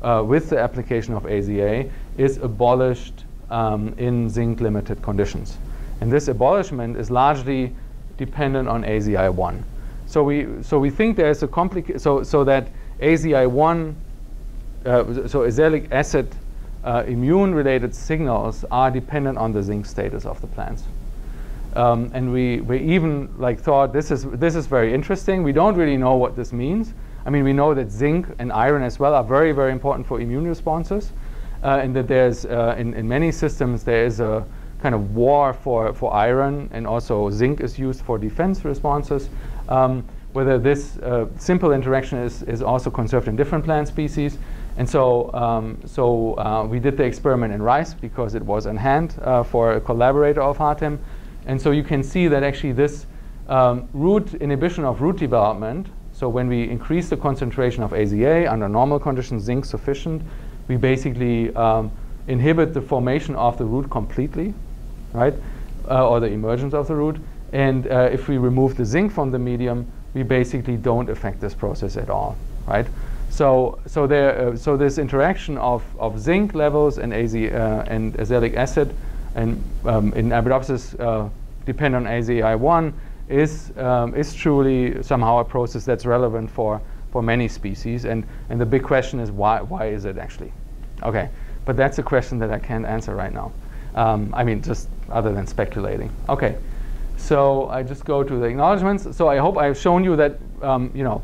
uh, with the application of AZA is abolished um, in zinc limited conditions. And this abolishment is largely dependent on AZI1. So we, so we think there's a complicated, so, so that AZI1, uh, so azelaic acid uh, immune related signals are dependent on the zinc status of the plants. Um, and we, we even like thought this is, this is very interesting. We don't really know what this means. I mean, we know that zinc and iron as well are very, very important for immune responses. Uh, and that there's, uh, in, in many systems, there is a kind of war for, for iron, and also zinc is used for defense responses. Um, whether this uh, simple interaction is, is also conserved in different plant species. And so, um, so uh, we did the experiment in rice because it was in hand uh, for a collaborator of Hatem. And so you can see that actually this um, root inhibition of root development, so when we increase the concentration of AZA under normal conditions, zinc sufficient, we basically um, inhibit the formation of the root completely, right? Uh, or the emergence of the root. And uh, if we remove the zinc from the medium, we basically don't affect this process at all, right? So, so, there, uh, so this interaction of, of zinc levels and, AZ, uh, and azelaic acid and um, in Arabidopsis uh, depend on AZI1 is, um, is truly somehow a process that's relevant for, for many species. And, and the big question is why, why is it actually? Okay, but that's a question that I can't answer right now. Um, I mean, just other than speculating. Okay, so I just go to the acknowledgments. So I hope I've shown you that, um, you know,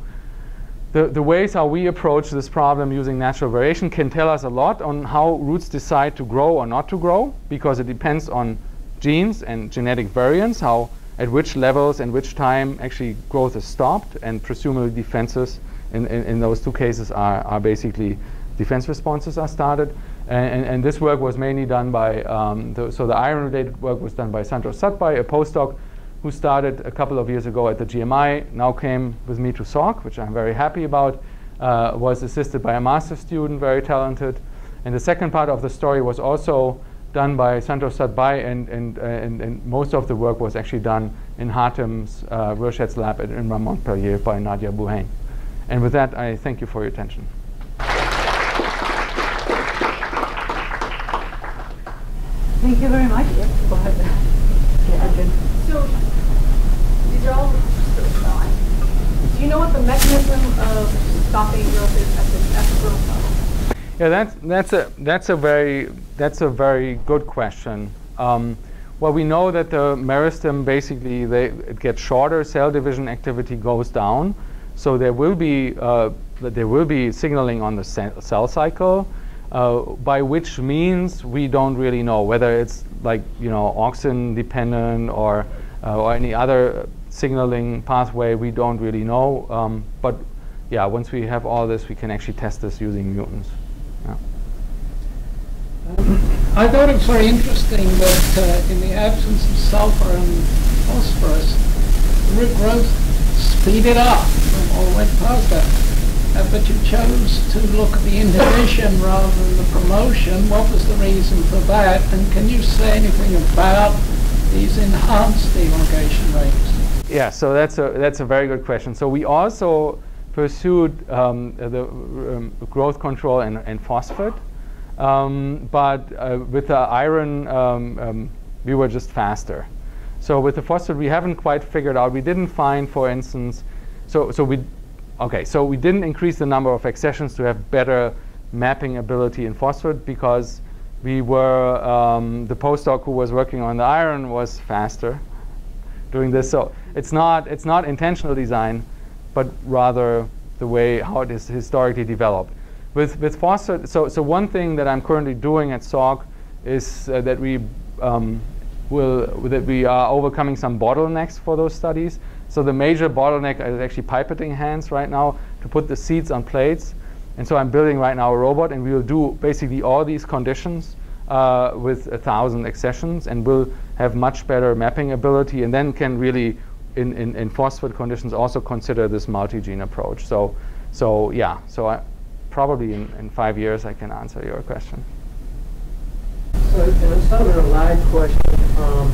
the, the ways how we approach this problem using natural variation can tell us a lot on how roots decide to grow or not to grow because it depends on genes and genetic variants, how at which levels and which time actually growth is stopped and presumably defenses in, in, in those two cases are, are basically defense responses are started. And, and, and this work was mainly done by, um, the, so the iron-related work was done by Santosh Satbhai, a postdoc who started a couple of years ago at the GMI, now came with me to Salk, which I'm very happy about, uh, was assisted by a master student, very talented. And the second part of the story was also done by Santosh Satbhai, and, and, uh, and, and, most of the work was actually done in Hatem's uh, lab at INRAM Montpellier by Nadia Bouain. And with that, I thank you for your attention. Thank you very much. Yes, go ahead. Yeah, so these are all Do you know what the mechanism of stopping growth is at the, at the growth level? Yeah, that's that's a that's a very that's a very good question. Um, well, we know that the meristem basically they it gets shorter, cell division activity goes down, so there will be uh, there will be signaling on the cell cycle. Uh, by which means we don't really know whether it's like you know auxin dependent or uh, or any other signaling pathway we don't really know um, but yeah once we have all this we can actually test this using mutants yeah. um, I thought it very interesting that uh, in the absence of sulfur and phosphorus root growth speeded up or went faster uh, but you chose to look at the inhibition rather than the promotion. What was the reason for that? And can you say anything about these enhanced elongation rates? Yeah, so that's a, that's a very good question. So we also pursued um, the um, growth control and, and phosphate, um, but uh, with the iron, um, um, we were just faster. So with the phosphate, we haven't quite figured out. We didn't find, for instance, so, so we Okay, so we didn't increase the number of accessions to have better mapping ability in phosphate because we were, um, the postdoc who was working on the iron was faster doing this. So it's not, it's not intentional design. but rather the way how it is historically developed. With, with foster, so, so one thing that I'm currently doing at Salk is uh, that we um, will, that we are overcoming some bottlenecks for those studies. So the major bottleneck is actually pipetting hands right now to put the seeds on plates. And so I'm building right now a robot and we will do basically all these conditions uh, with a thousand accessions and we'll have much better mapping ability and then can really in, in, in phosphate conditions also consider this multi-gene approach. So, so yeah, so I, probably in, in five years I can answer your question. So, I'm sort of a live question um,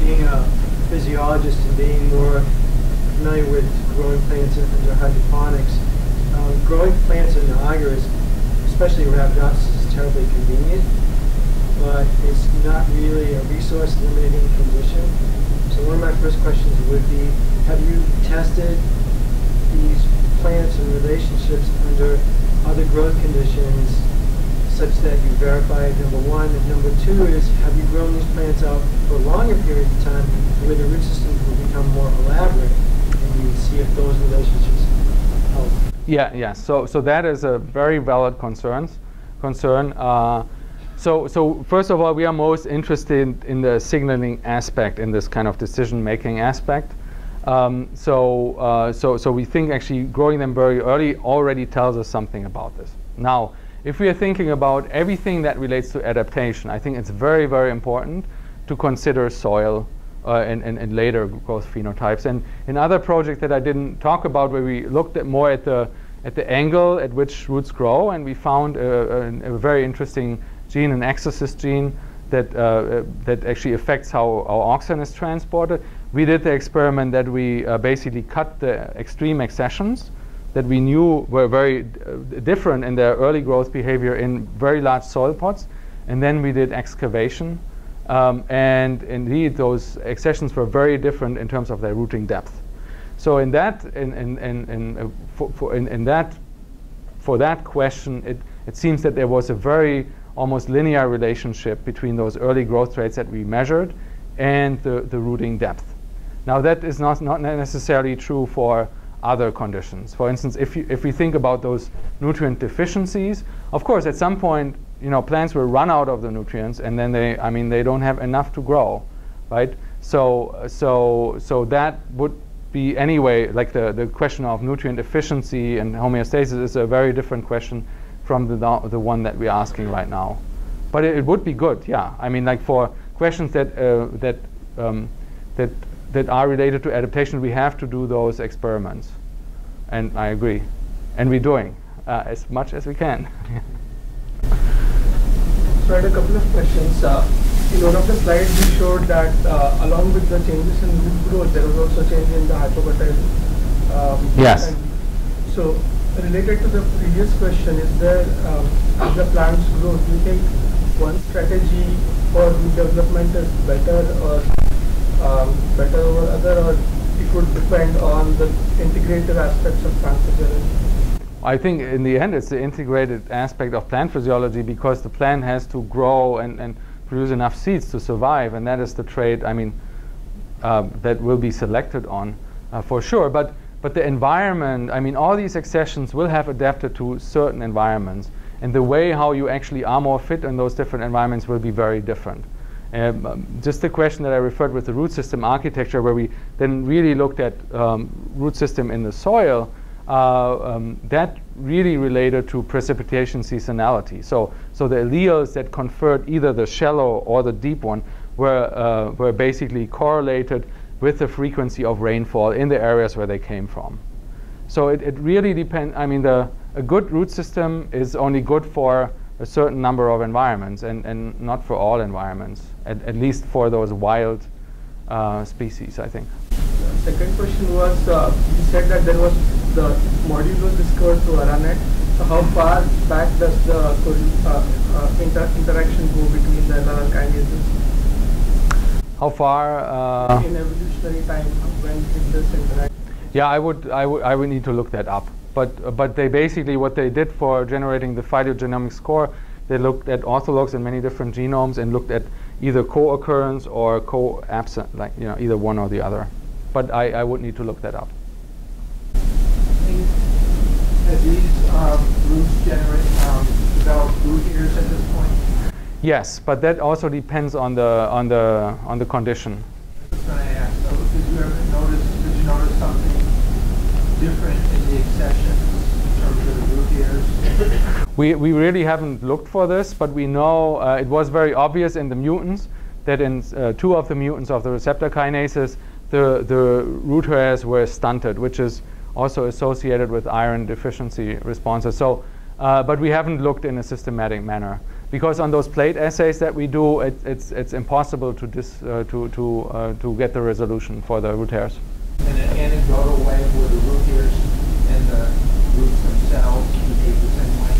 being a physiologist and being more familiar with growing plants under hydroponics. Um, growing plants in agar is, especially Arabidopsis, is terribly convenient, but it's not really a resource limiting condition. So one of my first questions would be, have you tested these plants and relationships under other growth conditions such that you verified number one, and number two is have you grown these plants out for a longer period of time where the root systems will become more elaborate and you see if those relationships help. Yeah, yeah. So, so that is a very valid concerns, concern. Uh, so, so first of all, we are most interested in the signaling aspect in this kind of decision-making aspect. Um, so, uh, so, so we think actually growing them very early already tells us something about this. Now, if we are thinking about everything that relates to adaptation, I think it's very, very important to consider soil uh, and, and, and, later growth phenotypes. And in other projects that I didn't talk about, where we looked at more at the at the angle at which roots grow, and we found a, a, a very interesting gene, an exocyst gene, that, uh, uh, that actually affects how auxin is transported. We did the experiment that we uh, basically cut the extreme accessions that we knew were very uh, different in their early growth behavior in very large soil pots. And then we did excavation. Um, and indeed, those accessions were very different in terms of their rooting depth. So in that, in, in, in, in, uh, for, for in, in that, for that question, it, it seems that there was a very almost linear relationship between those early growth rates that we measured and the, the rooting depth. Now that is not, not necessarily true for other conditions. For instance, if, you, if we think about those nutrient deficiencies, of course at some point, you know, plants will run out of the nutrients and then they, I mean, they don't have enough to grow, right? So, so, so that would be anyway, like the, the question of nutrient efficiency and homeostasis is a very different question from the, the one that we're asking right now. But it, it would be good, yeah. I mean, like for questions that, uh, that, um, that, that are related to adaptation, we have to do those experiments. And I agree. And we're doing uh, as much as we can. so I had a couple of questions. Uh, in one of the slides, you showed that uh, along with the changes in root growth, there was also a change in the hypocotyl. Um, yes. So related to the previous question, is there, um, as the plants grow, do you think one strategy for root development is better or um, better over other, or it would depend on the integrated aspects of plant physiology? I think in the end it's the integrated aspect of plant physiology because the plant has to grow and, and produce enough seeds to survive, and that is the trait, I mean, uh, that will be selected on uh, for sure. But but the environment, I mean, all these accessions will have adapted to certain environments. And the way how you actually are more fit in those different environments will be very different. Um, just the question that I referred with the root system architecture, where we then really looked at um, root system in the soil, uh, um, that really related to precipitation seasonality. So, so the alleles that conferred either the shallow or the deep one were, uh, were basically correlated with the frequency of rainfall in the areas where they came from. So it, it really depends. I mean, the, a good root system is only good for a certain number of environments and, and not for all environments, at, at least for those wild uh, species, I think. The second question was, uh, you said that there was the module was discovered through AraNet. So how far back does the uh, uh, inter interaction go between the LRR kinases? How far? Uh, in evolutionary time, when did this interact? Yeah, I would, I would, I would need to look that up. But, but they basically what they did for generating the phylogenomic score, they looked at orthologs in many different genomes and looked at either co-occurrence or co-absent, like you know, either one or the other. But I, I would need to look that up. have these um, generate um, developed root ears at this point? Yes, but that also depends on the on the on the condition. I was going to. So, did you ever notice? Did you notice something different in the in terms of the root ears? We we really haven't looked for this, but we know uh, it was very obvious in the mutants that in uh, two of the mutants of the receptor kinases, the the root hairs were stunted, which is also associated with iron deficiency responses. So, uh, but we haven't looked in a systematic manner because on those plate assays that we do, it, it's it's impossible to dis, uh, to to uh, to get the resolution for the root hairs. In an anecdotal way, were the root ears and the roots themselves behave the same way?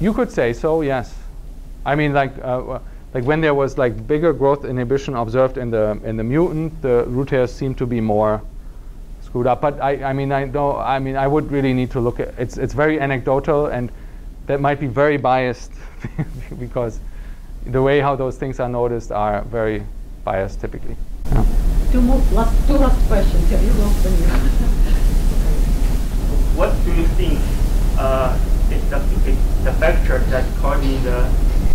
You could say so, yes. I mean, like uh, like when there was like bigger growth inhibition observed in the in the mutant, the root hairs seem to be more screwed up. But I, I mean, I don't. I mean, I would really need to look at. It's it's very anecdotal, and that might be very biased because the way how those things are noticed are very biased typically. Yeah. Two more last two last questions. Have you when you What do you think uh, is the, is the factor that causing the,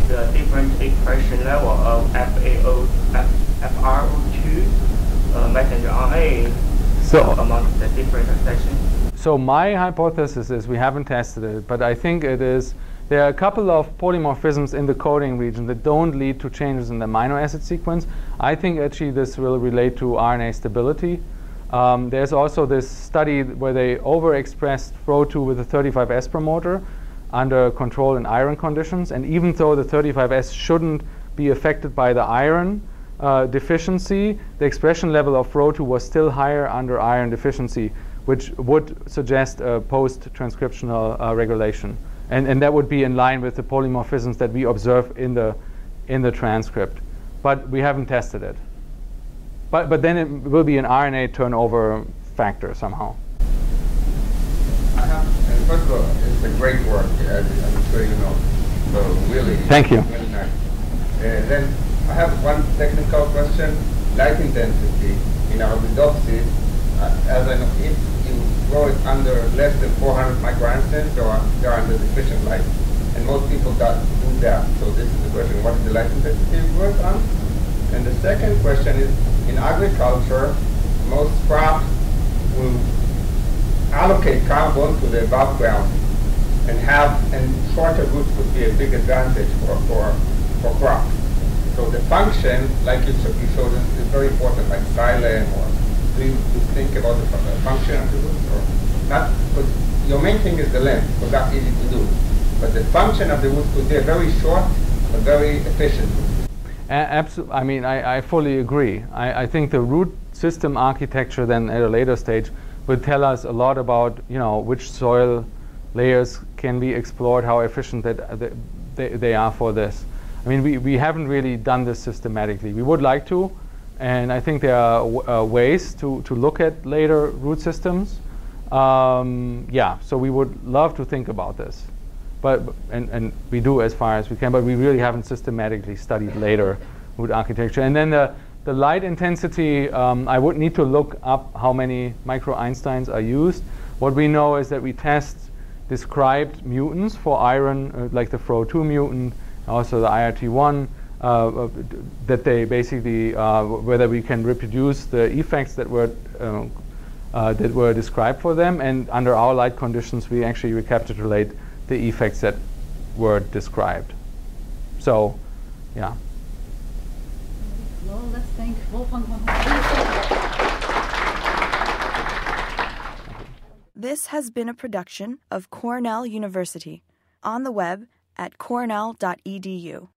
the different expression level of FAO, F, FRO2 uh, messenger RNA So- among the different sections? So my hypothesis is we haven't tested it, but I think it is there are a couple of polymorphisms in the coding region that don't lead to changes in the amino acid sequence. I think actually this will relate to RNA stability. Um, there's also this study where they overexpressed FRO2 with a 35S promoter under control in iron conditions, and even though the 35S shouldn't be affected by the iron uh, deficiency, the expression level of FRO2 was still higher under iron deficiency, which would suggest a post-transcriptional uh, regulation. And, and that would be in line with the polymorphisms that we observe in the, in the transcript. But we haven't tested it. But, but then it will be an RNA turnover factor somehow. I have, uh, first of all, it's a great work, as I'm sure you know. So really, Thank you. Really nice. Uh, then I have one technical question. Light intensity in Arabidopsis, uh, as I know, if you grow it under less than 400 microamperes, so uh, they're under deficient light. And most people do do that. So this is the question, what is the light intensity you grow it on? And the second question is, in agriculture, most crops will allocate carbon to the above ground and have and shorter roots would be a big advantage for for, for crops. So the function, like you, showed- you showed, is very important, like xylem or do you, you think about the function of the roots or not? Because your main thing is the length, because that's easy to do. But the function of the roots could be a very short but very efficient root. Absolutely. I mean, I, I fully agree. I, I think the root system architecture then at a later stage will tell us a lot about, you know, which soil layers can be explored, how efficient that that they, they are for this. I mean, we, we haven't really done this systematically. We would like to, and I think there are uh, ways to, to look at later root systems. Um, yeah, so we would love to think about this but and, and we do as far as we can, but we really haven't systematically studied later root architecture. And then the, the light intensity, um, I would need to look up how many micro Einsteins are used. What we know is that we test described mutants for iron, uh, like the FRO2 mutant, also the IRT1, uh, uh, that they basically, uh, whether we can reproduce the effects that were uh, uh, that were described for them, and under our light conditions, we actually recapitulate the effects that were described. So, yeah. Well, let's thank Wolfgang von This has been a production of Cornell University on the web at cornell.edu.